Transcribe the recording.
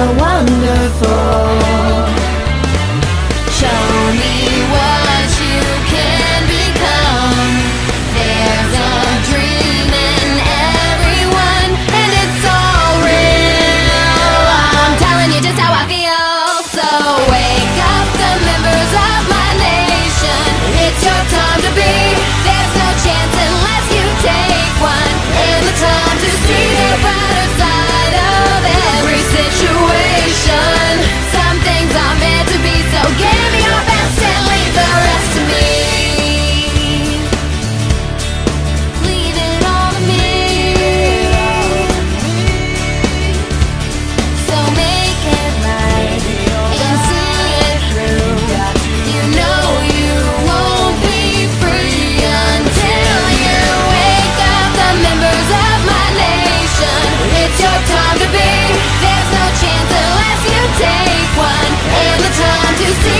to see